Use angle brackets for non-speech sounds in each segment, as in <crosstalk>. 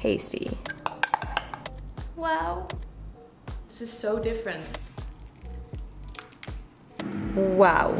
tasty. Wow. This is so different. Wow.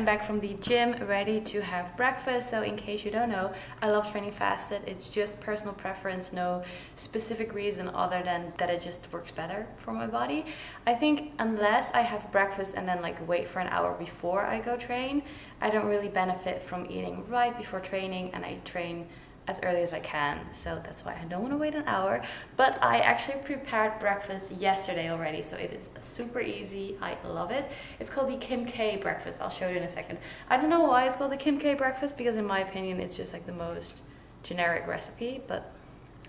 I'm back from the gym ready to have breakfast. So in case you don't know, I love training fasted. It's just personal preference, no specific reason other than that it just works better for my body. I think unless I have breakfast and then like wait for an hour before I go train, I don't really benefit from eating right before training and I train as early as I can. So that's why I don't want to wait an hour. But I actually prepared breakfast yesterday already. So it is super easy. I love it. It's called the Kim K breakfast. I'll show you in a second. I don't know why it's called the Kim K breakfast because in my opinion, it's just like the most generic recipe, but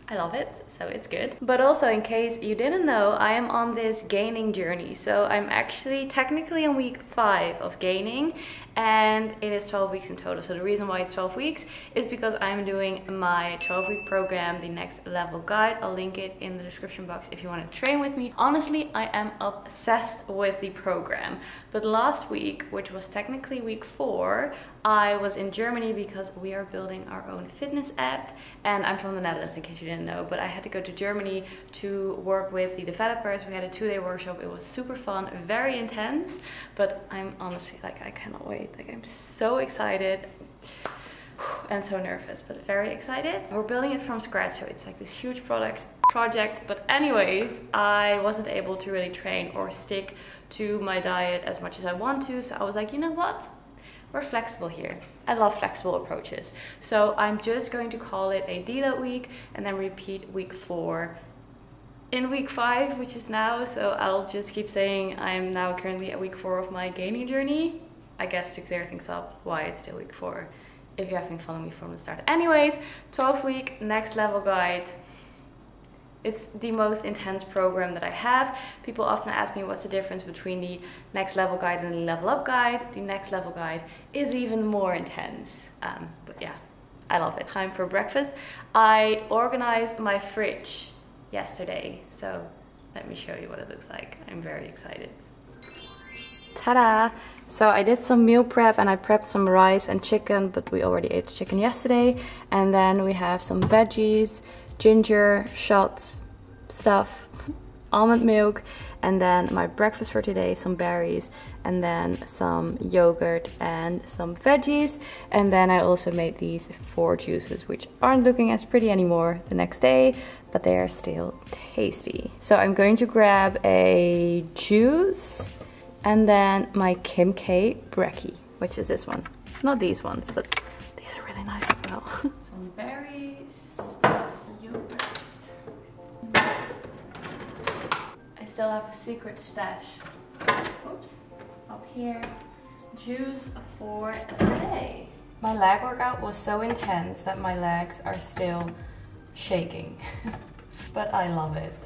I love it, so it's good. But also, in case you didn't know, I am on this gaining journey. So I'm actually technically on week five of gaining, and it is 12 weeks in total. So the reason why it's 12 weeks is because I'm doing my 12 week program, the next level guide. I'll link it in the description box if you want to train with me. Honestly, I am obsessed with the program. But last week, which was technically week four, I was in Germany because we are building our own fitness app and I'm from the Netherlands in case you didn't know but I had to go to Germany to work with the developers we had a two-day workshop it was super fun very intense but I'm honestly like I cannot wait like I'm so excited and so nervous but very excited we're building it from scratch so it's like this huge product project. But anyways, I wasn't able to really train or stick to my diet as much as I want to. So I was like, you know what? We're flexible here. I love flexible approaches. So I'm just going to call it a deload week and then repeat week four in week five, which is now. So I'll just keep saying I'm now currently at week four of my gaining journey. I guess to clear things up, why it's still week four if you haven't followed me from the start. Anyways, 12 week next level guide. It's the most intense program that I have. People often ask me what's the difference between the next level guide and the level up guide. The next level guide is even more intense. Um, but yeah, I love it. Time for breakfast. I organized my fridge yesterday. So let me show you what it looks like. I'm very excited. Ta-da! So I did some meal prep and I prepped some rice and chicken, but we already ate chicken yesterday. And then we have some veggies, ginger, shots, stuff, almond milk, and then my breakfast for today, some berries, and then some yogurt and some veggies. And then I also made these four juices, which aren't looking as pretty anymore the next day, but they are still tasty. So I'm going to grab a juice and then my Kim K brekkie, which is this one. Not these ones, but these are really nice as well. <laughs> some berries, still have a secret stash. Oops, up here. Juice for a day. My leg workout was so intense that my legs are still shaking. <laughs> but I love it.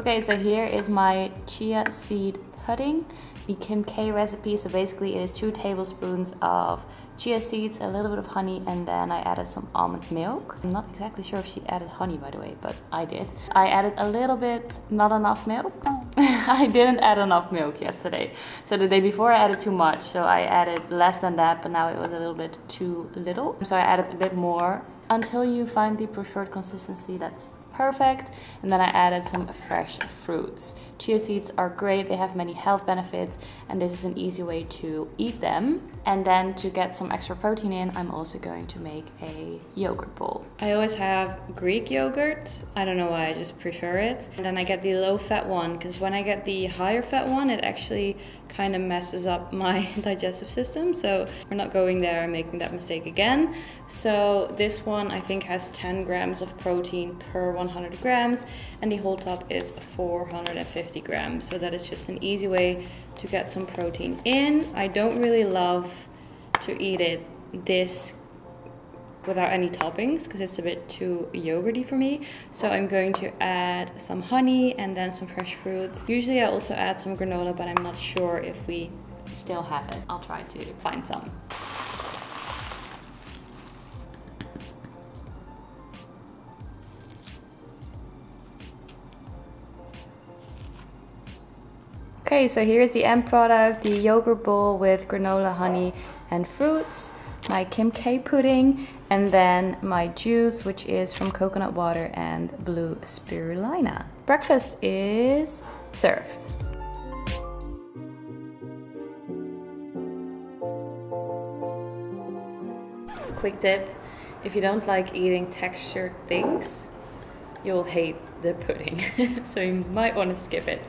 Okay, so here is my chia seed pudding, the Kim K recipe. So basically it is two tablespoons of chia seeds, a little bit of honey, and then I added some almond milk. I'm not exactly sure if she added honey, by the way, but I did. I added a little bit, not enough milk. Oh. <laughs> I didn't add enough milk yesterday. So the day before I added too much, so I added less than that, but now it was a little bit too little. So I added a bit more until you find the preferred consistency that's perfect. And then I added some fresh fruits. Chia seeds are great, they have many health benefits, and this is an easy way to eat them. And then to get some extra protein in, I'm also going to make a yogurt bowl. I always have Greek yogurt. I don't know why, I just prefer it. And then I get the low fat one, because when I get the higher fat one, it actually kind of messes up <laughs> my digestive system. So we're not going there and making that mistake again. So this one I think has 10 grams of protein per 100 grams and the whole top is 450 grams. So that is just an easy way to get some protein in. I don't really love to eat it this without any toppings because it's a bit too yogurty for me. So I'm going to add some honey and then some fresh fruits. Usually I also add some granola, but I'm not sure if we still have it. I'll try to find some. Okay, so here's the end product, the yogurt bowl with granola, honey, and fruits, my Kim K pudding, and then my juice, which is from coconut water and blue spirulina. Breakfast is served. Quick tip, if you don't like eating textured things, you'll hate the pudding, <laughs> so you might want to skip it.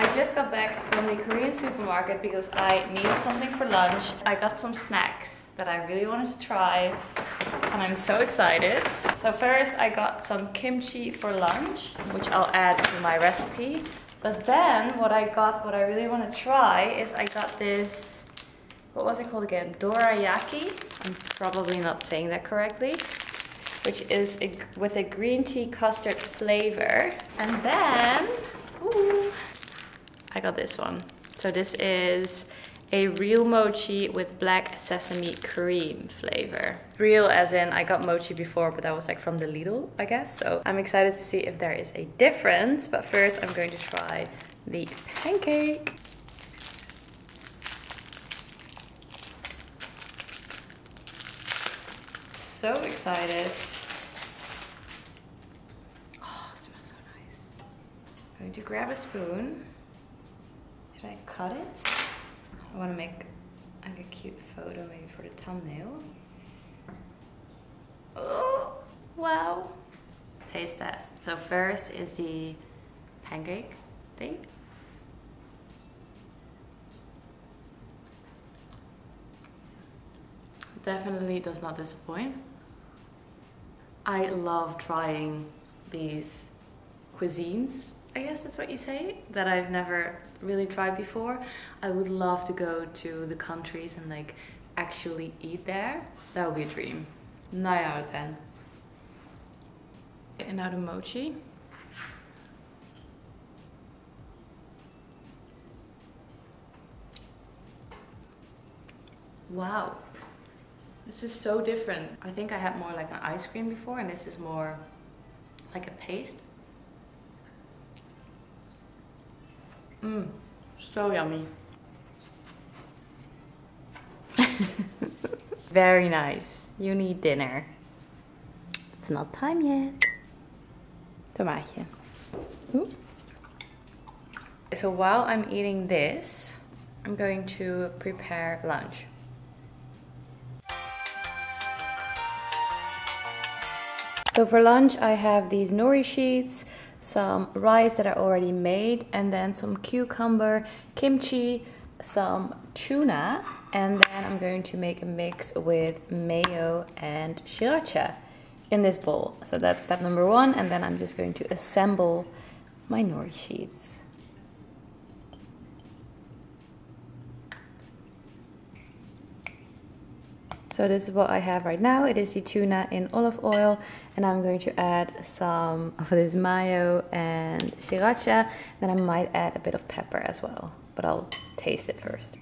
I just got back from the Korean supermarket because I needed something for lunch. I got some snacks that I really wanted to try and I'm so excited. So first I got some kimchi for lunch, which I'll add to my recipe. But then what I got, what I really want to try is I got this, what was it called again? Dorayaki. I'm probably not saying that correctly which is a, with a green tea custard flavor. And then, ooh, I got this one. So this is a real mochi with black sesame cream flavor. Real as in I got mochi before, but that was like from the Lidl, I guess. So I'm excited to see if there is a difference. But first I'm going to try the pancake. So excited. Oh, it smells so nice. I'm going to grab a spoon. Should I cut it? I want to make like a cute photo maybe for the thumbnail. Oh, wow. Taste test. So first is the pancake thing. Definitely does not disappoint. I love trying these cuisines, I guess that's what you say, that I've never really tried before. I would love to go to the countries and like actually eat there. That would be a dream. 9 out of 10. And now the mochi. Wow. This is so different. I think I had more like an ice cream before and this is more like a paste. Mmm, so yummy. <laughs> Very nice. You need dinner. It's not time yet. Tomaatje. Ooh. So while I'm eating this, I'm going to prepare lunch. So for lunch I have these nori sheets, some rice that I already made, and then some cucumber, kimchi, some tuna, and then I'm going to make a mix with mayo and sriracha in this bowl. So that's step number one, and then I'm just going to assemble my nori sheets. So this is what I have right now. It is the tuna in olive oil and I'm going to add some of this mayo and sriracha. Then I might add a bit of pepper as well, but I'll taste it first.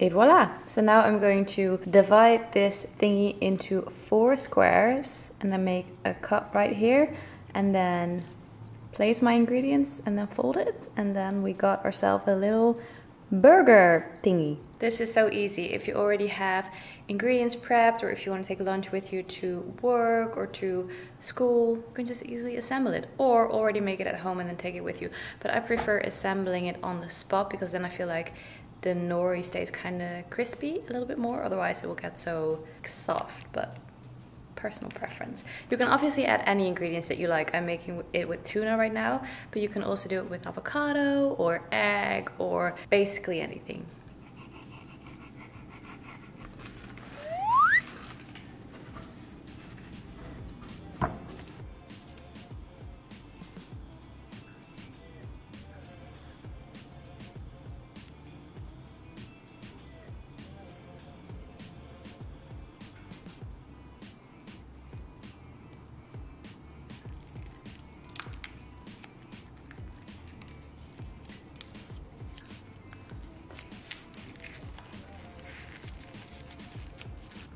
Et voila! So now I'm going to divide this thingy into four squares and then make a cut right here and then place my ingredients and then fold it and then we got ourselves a little burger thingy. This is so easy if you already have ingredients prepped or if you want to take lunch with you to work or to school, you can just easily assemble it or already make it at home and then take it with you. But I prefer assembling it on the spot because then I feel like the nori stays kind of crispy a little bit more, otherwise it will get so soft. But personal preference. You can obviously add any ingredients that you like. I'm making it with tuna right now, but you can also do it with avocado or egg or basically anything.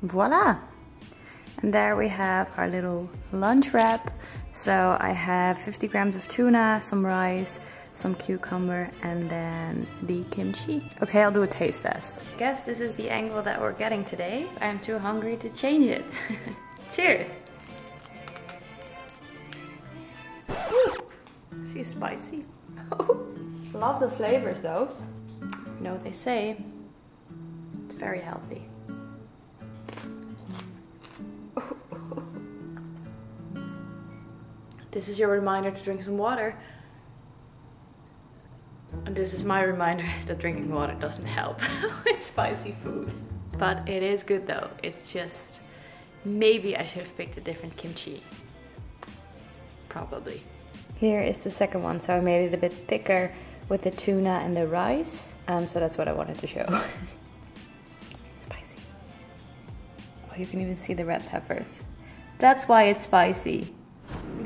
Voila. And there we have our little lunch wrap. So I have 50 grams of tuna some rice some cucumber and then the kimchi. Okay I'll do a taste test. I guess this is the angle that we're getting today. I'm too hungry to change it. <laughs> Cheers. She's spicy. <laughs> Love the flavors though. You know what they say it's very healthy This is your reminder to drink some water. And this is my reminder <laughs> that drinking water doesn't help <laughs> with spicy food. But it is good though. It's just, maybe I should have picked a different kimchi. Probably. Here is the second one. So I made it a bit thicker with the tuna and the rice. Um, so that's what I wanted to show. <laughs> Spicy. Oh, you can even see the red peppers. That's why it's spicy.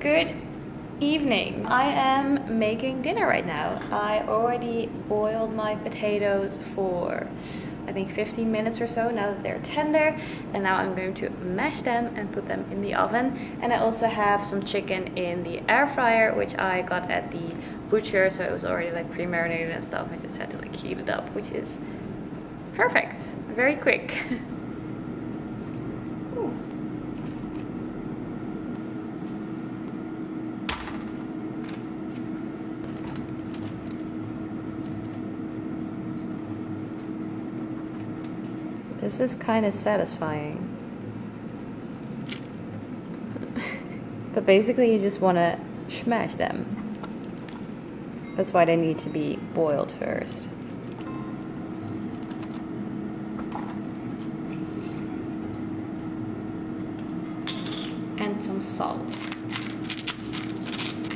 Good evening. I am making dinner right now. I already boiled my potatoes for I think 15 minutes or so now that they're tender. And now I'm going to mash them and put them in the oven. And I also have some chicken in the air fryer which I got at the butcher. So it was already like pre-marinated and stuff. I just had to like heat it up which is perfect. Very quick <laughs> This is kind of satisfying. <laughs> but basically you just want to smash them. That's why they need to be boiled first. And some salt.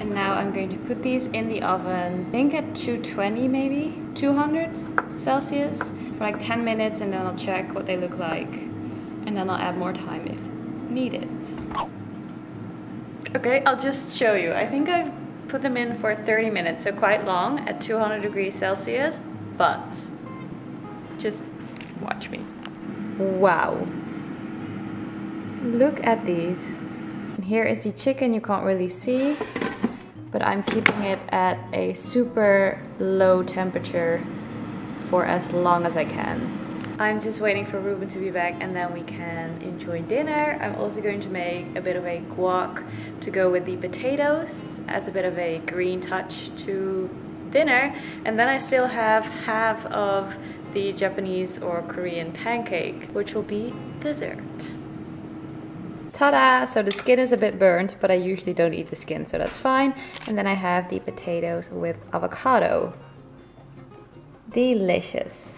And now I'm going to put these in the oven, I think at 220 maybe, 200 Celsius for like 10 minutes and then I'll check what they look like and then I'll add more time if needed. Okay, I'll just show you. I think I've put them in for 30 minutes, so quite long at 200 degrees Celsius, but just watch me. Wow. Look at these. And here is the chicken you can't really see, but I'm keeping it at a super low temperature for as long as I can. I'm just waiting for Ruben to be back and then we can enjoy dinner. I'm also going to make a bit of a guac to go with the potatoes as a bit of a green touch to dinner. And then I still have half of the Japanese or Korean pancake, which will be dessert. Ta-da! So the skin is a bit burnt, but I usually don't eat the skin, so that's fine. And then I have the potatoes with avocado. Delicious.